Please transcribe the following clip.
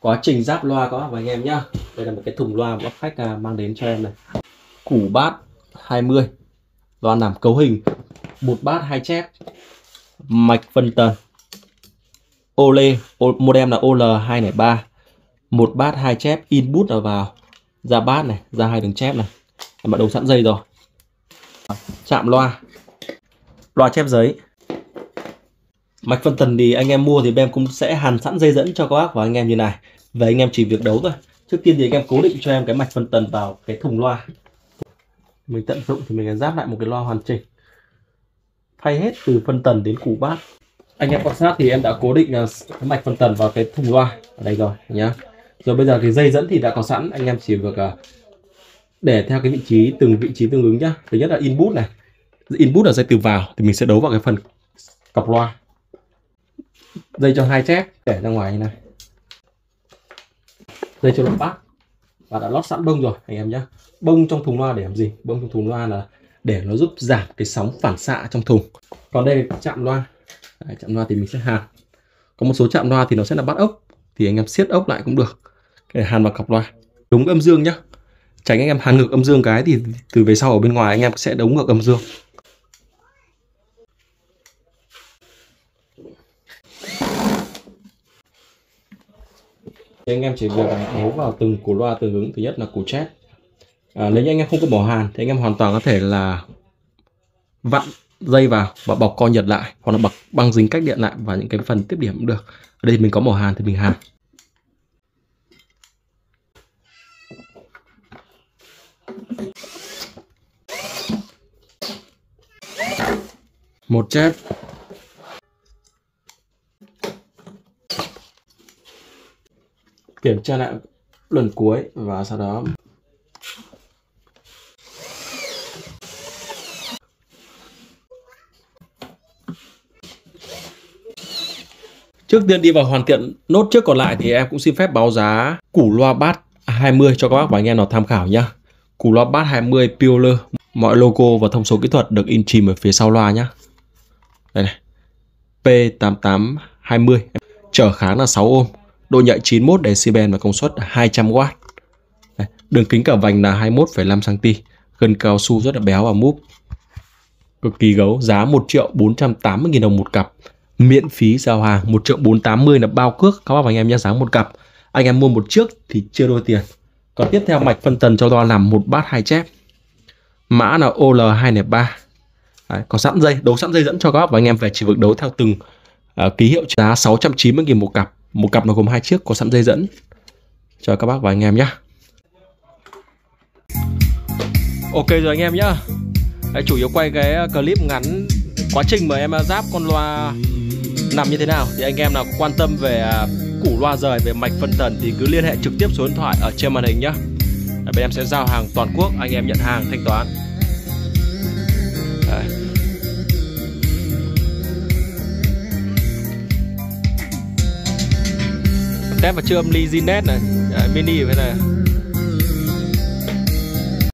quá trình giáp loa có và anh em nhá. Đây là một cái thùng loa của khách à, mang đến cho em này. Củ bát 20 loa làm cấu hình một bát hai chép, mạch phân tần, ô lê modem là OL203 một bát hai chép, input ở vào, ra bát này, ra hai đường chép này. Em đã đầu sẵn dây rồi. Chạm loa. Loa chép giấy mạch phân tần thì anh em mua thì em cũng sẽ hàn sẵn dây dẫn cho các bác và anh em như này. Về anh em chỉ việc đấu thôi. Trước tiên thì anh em cố định cho em cái mạch phân tần vào cái thùng loa. Mình tận dụng thì mình giáp lại một cái loa hoàn chỉnh. Thay hết từ phân tần đến củ bát. Anh em quan sát thì em đã cố định à, cái mạch phân tần vào cái thùng loa. Ở đây rồi, nhá. Rồi bây giờ cái dây dẫn thì đã có sẵn. Anh em chỉ việc à, để theo cái vị trí từng vị trí tương ứng nhá. Thứ nhất là input này. Input là dây từ vào thì mình sẽ đấu vào cái phần cọc loa dây cho hai chép để ra ngoài như này. Dây cho lọc bát. Và đã lót sẵn bông rồi anh em nhé bông trong thùng loa để làm gì? Bông trong thùng loa là để nó giúp giảm cái sóng phản xạ trong thùng. Còn đây là chạm loa. Đấy, chạm loa thì mình sẽ hàn. Có một số chạm loa thì nó sẽ là bắt ốc thì anh em siết ốc lại cũng được. Để hàn vào cọc loa. Đúng âm dương nhá. Tránh anh em hàn ngược âm dương cái thì từ về sau ở bên ngoài anh em sẽ đóng ngược âm dương. Thì anh em chỉ việc đấu vào từng củ loa tương ứng thứ nhất là củ chép. À, nếu như anh em không có bỏ hàn thì anh em hoàn toàn có thể là vặn dây vào và bọc co nhật lại hoặc là bọc băng dính cách điện lại và những cái phần tiếp điểm cũng được. Ở đây mình có mỏ hàn thì mình hàn. Một chép. Kiểm tra lại lần cuối và sau đó Trước tiên đi vào hoàn thiện nốt trước còn lại thì em cũng xin phép báo giá củ loa bát 20 cho các bác và anh em nào tham khảo nhé. Củ loa bát 20 Pure, mọi logo và thông số kỹ thuật được in chìm ở phía sau loa nhé. Đây này. P8820, trở kháng là 6 ohm, độ nhạy 91 decibel và công suất 200W. Đây, đường kính cả vành là 21,5 cm, gân cao su rất là béo và múp. Cực kỳ gấu, giá 1 triệu 480 000 đồng một cặp. Miễn phí giao hàng 1 triệu 480 là bao cước. Các bác và anh em nhé giá một cặp. Anh em mua một chiếc thì chưa đôi tiền. Còn tiếp theo mạch phân tần cho đo làm một bát hai chép. Mã là OL203 Đấy, có sẵn dây đấu sẵn dây dẫn cho các bác và anh em về chỉ vực đấu theo từng uh, ký hiệu. Giá 690 000 một cặp một cặp nó gồm hai chiếc có sẵn dây dẫn. Cho các bác và anh em nhé. Ok rồi anh em nhá. Đấy, chủ yếu quay cái ờ, clip ngắn quá trình mà em ờ, giáp con loa nằm như thế nào thì anh em nào quan tâm về ờ, củ loa rời về mạch phân tần thì cứ liên hệ trực tiếp số điện thoại ở trên màn hình nhá. bên em sẽ giao hàng toàn quốc anh em nhận hàng thanh toán. Test và chưa âm ly Zinet này. Đấy, mini thế này.